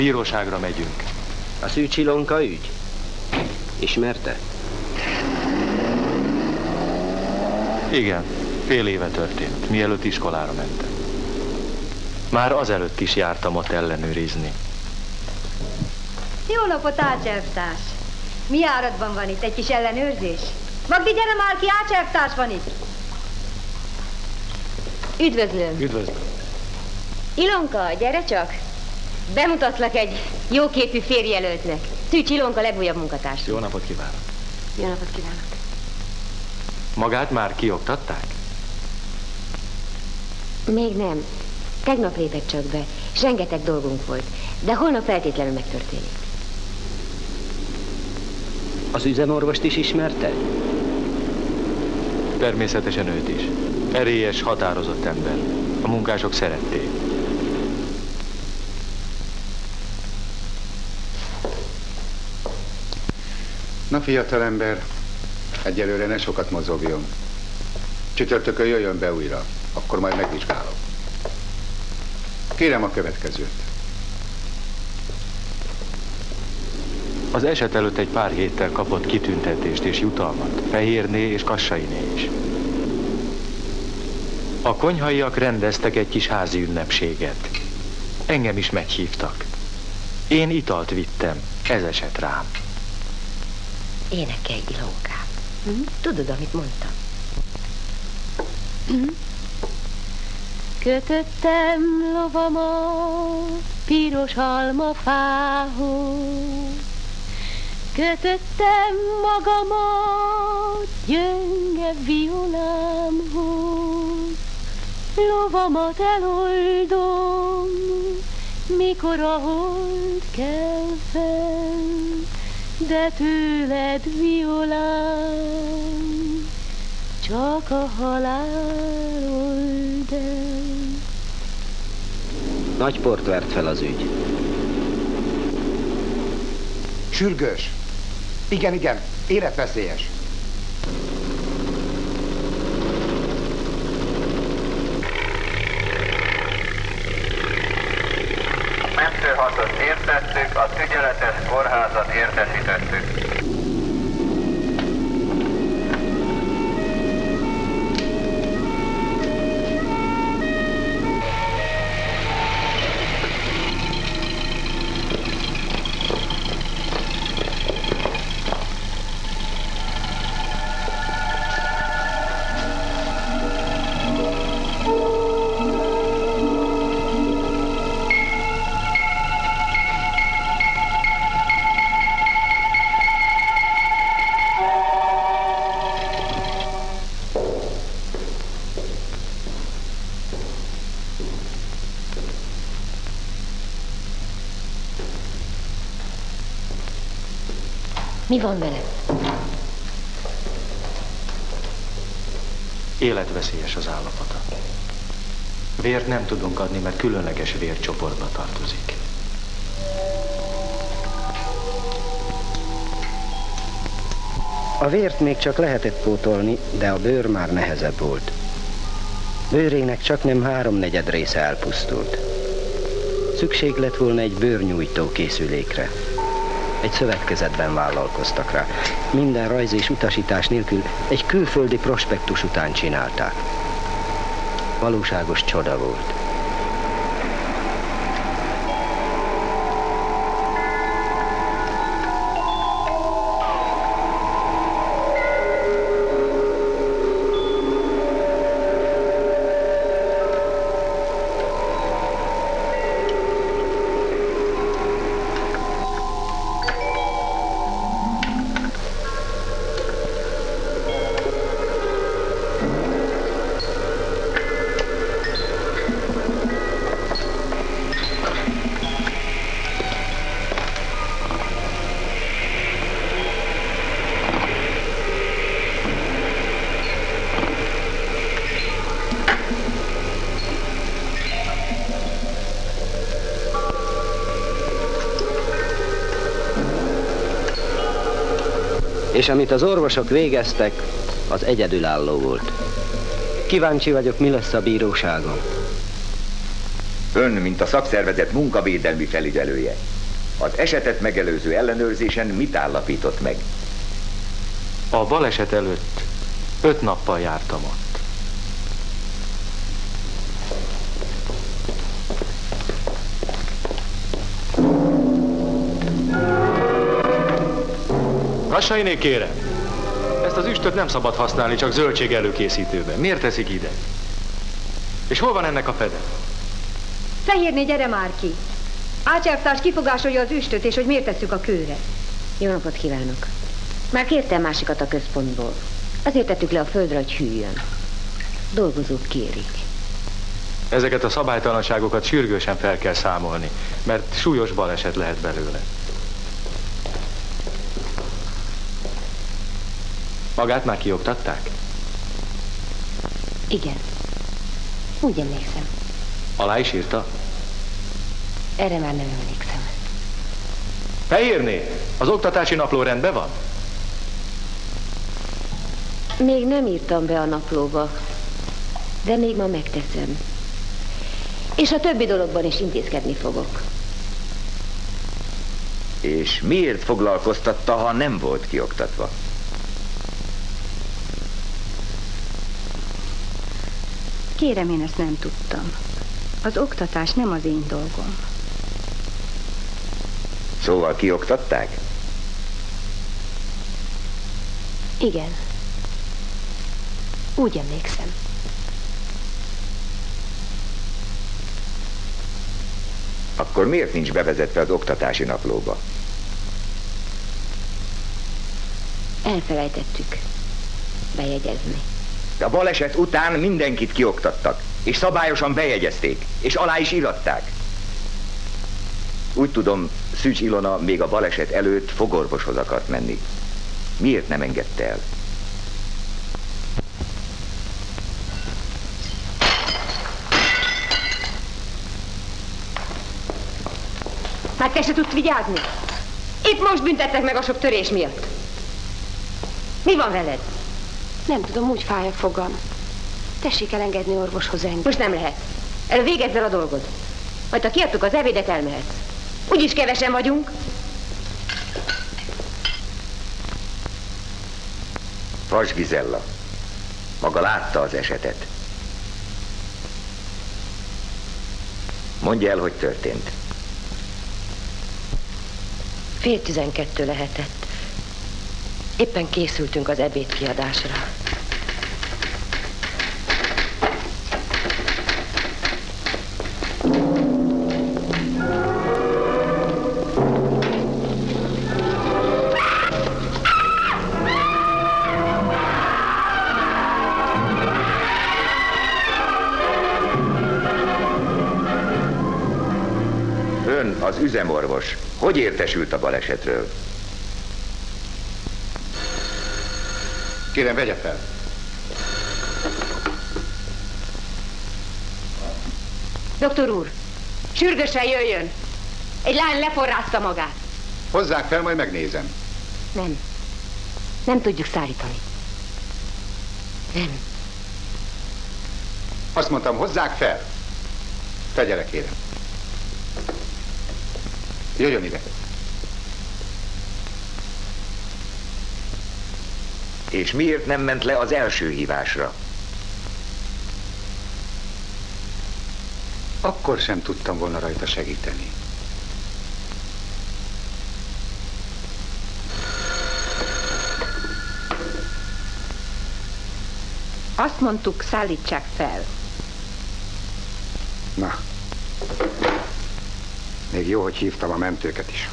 Bíróságra megyünk. A szűcsilonka ügy? Ismerte? Igen, fél éve történt, mielőtt iskolára mentem. Már azelőtt is jártam ott ellenőrizni. Jó napot, ácselvtárs! Mi áradban van itt? Egy kis ellenőrzés? Magdi, gyere már ki, ácselvtárs van itt! Üdvözlöm! Üdvözlöm! Ilonka, gyere csak! Bemutatlak egy jóképű férjelöltnek. Szűcs Ilonka legújabb munkatárs. Jó napot kívánok! Jó napot kívánok! Magát már kioktatták? Még nem. Tegnap lépett csak be, és rengeteg dolgunk volt. De holnap feltétlenül megtörténik. Az üzemorvost is ismerte? Természetesen őt is. Erélyes, határozott ember. A munkások szerették. Na, fiatalember, egyelőre ne sokat mozogjon. Csütörtökön jöjjön be újra, akkor majd megvizsgálom. Kérem a következőt. Az eset előtt egy pár héttel kapott kitüntetést és jutalmat, Fehérné és Kassainé is. A konyhaiak rendeztek egy kis házi ünnepséget. Engem is meghívtak. Én italt vittem, ez esett rám. Énekelj, Ilonkám. Hm? Tudod, amit mondtam? Hm? Kötöttem lovamat piros almafához, Kötöttem magamat gyönge violámhoz, Lovamat eloldom, mikor a hold kell fel, de tőled violám, csak a halál old el. Nagy port vert fel az ügy. Sürgős. Igen, igen, életveszélyes. Értettük, a ügyeletes kórházat értesítettük. Mi van vele? Életveszélyes az állapota. Vért nem tudunk adni, mert különleges vércsoportba tartozik. A vért még csak lehetett pótolni, de a bőr már nehezebb volt. Bőrének csak nem háromnegyed része elpusztult. Szükség lett volna egy bőrnyújtó készülékre. Egy szövetkezetben vállalkoztak rá. Minden rajz és utasítás nélkül egy külföldi prospektus után csinálták. Valóságos csoda volt. És amit az orvosok végeztek, az egyedülálló volt. Kíváncsi vagyok, mi lesz a bíróságon. Ön, mint a szakszervezet munkavédelmi felügyelője, az esetet megelőző ellenőrzésen mit állapított meg? A baleset előtt öt nappal jártam ott. Lassainék kérem! Ezt az üstöt nem szabad használni, csak zöldség előkészítőben. Miért teszik ide? És hol van ennek a fede? Fehérné, gyere már ki! Ácservtárs kifogásolja az üstöt, és hogy miért tesszük a kőre. Jó napot kívánok. Már kértem másikat a központból. Azért tettük le a földre, hogy hűljön. Dolgozók kérik. Ezeket a szabálytalanságokat sürgősen fel kell számolni, mert súlyos baleset lehet belőle. Magát már kioktatták? Igen. Úgy emlékszem. Alá is írta? Erre már nem emlékszem. Fehérné, az oktatási napló rendben van? Még nem írtam be a naplóba, de még ma megteszem. És a többi dologban is intézkedni fogok. És miért foglalkoztatta, ha nem volt kioktatva? Kérem, én ezt nem tudtam. Az oktatás nem az én dolgom. Szóval kioktatták? Igen. Úgy emlékszem. Akkor miért nincs bevezetve az oktatási naplóba? Elfelejtettük bejegyezni. A baleset után mindenkit kioktattak, és szabályosan bejegyezték, és alá is iratták. Úgy tudom, Szűcs Ilona még a baleset előtt fogorvoshoz akart menni. Miért nem engedte el? Hát te se tudsz vigyázni? Itt most büntettek meg a sok törés miatt. Mi van veled? Nem tudom, úgy fáj a fogam. Tessék elengedni orvoshoz engem. Most nem lehet. Előbb végezz el a dolgod. Majd ha kiadtuk az ebédet, elmehetsz. Úgyis kevesen vagyunk. Vas Gizella. Maga látta az esetet. Mondja el, hogy történt. Fél tizenkettő lehetett. Éppen készültünk az ebéd kiadásra. Üzemorvos. Hogy értesült a balesetről? Kérem, vegye fel. Doktor úr, sürgősen jöjjön. Egy lány leforrázta magát. Hozzák fel, majd megnézem. Nem. Nem tudjuk szállítani. Nem. Azt mondtam, hozzák fel. Tegyere, kérem. Jöjjön ide. És miért nem ment le az első hívásra? Akkor sem tudtam volna rajta segíteni. Azt mondtuk, szállítsák fel. Na. Még jó, hogy hívtam a mentőket is.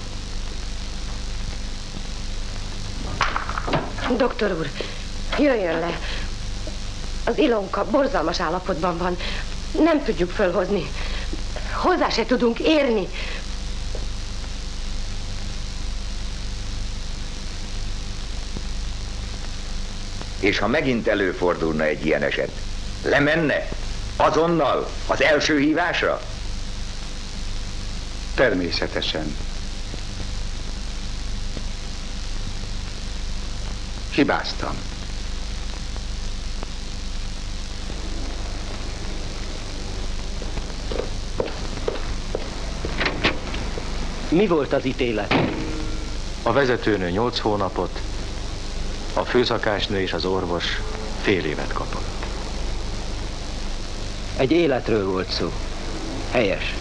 Doktor úr, jöjjön le. Az Ilonka borzalmas állapotban van. Nem tudjuk fölhozni. Hozzá se tudunk érni. És ha megint előfordulna egy ilyen eset, lemenne? Azonnal? Az első hívásra? Természetesen. Hibáztam. Mi volt az ítélet? A vezetőnő 8 hónapot, a főszakásnő és az orvos fél évet kapott. Egy életről volt szó. Helyes.